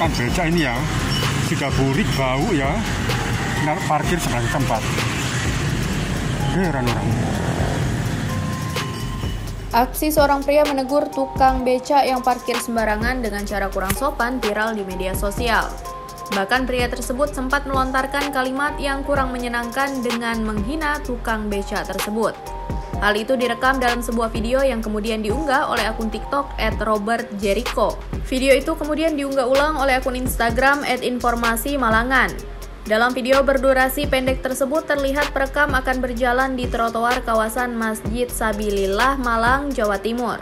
tukang beca ini ya sudah burik bau ya nah, parkir sebagai tempat heran orang Aksi seorang pria menegur tukang beca yang parkir sembarangan dengan cara kurang sopan viral di media sosial. Bahkan pria tersebut sempat melontarkan kalimat yang kurang menyenangkan dengan menghina tukang beca tersebut. Hal itu direkam dalam sebuah video yang kemudian diunggah oleh akun TikTok @robertjericho. Video itu kemudian diunggah ulang oleh akun Instagram @informasimalangan. Dalam video berdurasi pendek tersebut terlihat perekam akan berjalan di trotoar kawasan Masjid Sabilillah Malang, Jawa Timur.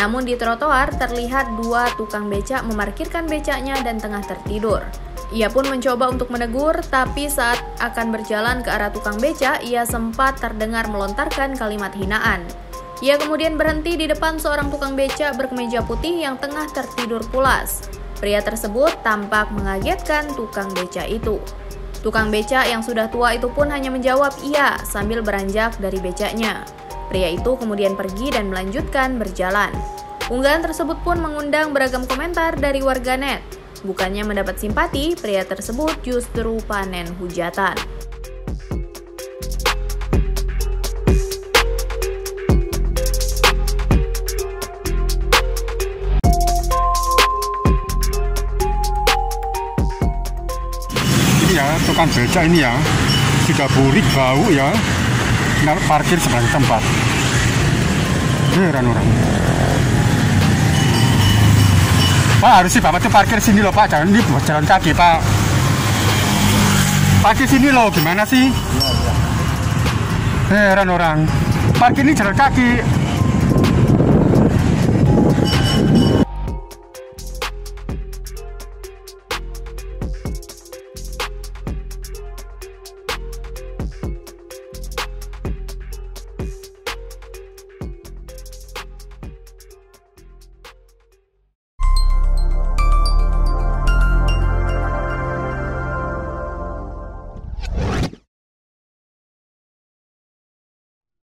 Namun di trotoar terlihat dua tukang becak memarkirkan becaknya dan tengah tertidur. Ia pun mencoba untuk menegur, tapi saat akan berjalan ke arah tukang becak, ia sempat terdengar melontarkan kalimat hinaan. Ia kemudian berhenti di depan seorang tukang becak berkemeja putih yang tengah tertidur pulas. Pria tersebut tampak mengagetkan tukang becak itu. Tukang becak yang sudah tua itu pun hanya menjawab iya sambil beranjak dari becaknya. Pria itu kemudian pergi dan melanjutkan berjalan. Unggahan tersebut pun mengundang beragam komentar dari warganet. Bukannya mendapat simpati, pria tersebut justru panen hujatan. ini ya tukang beca ini ya. Sudah burik bau ya. Parkir sebagai tempat. Heran orang Pak harus sih Bapak tuh parkir sini loh Pak. Jangan di jalan kaki Pak. Parkir sini loh gimana sih? Heran orang. Parkir ini jalan kaki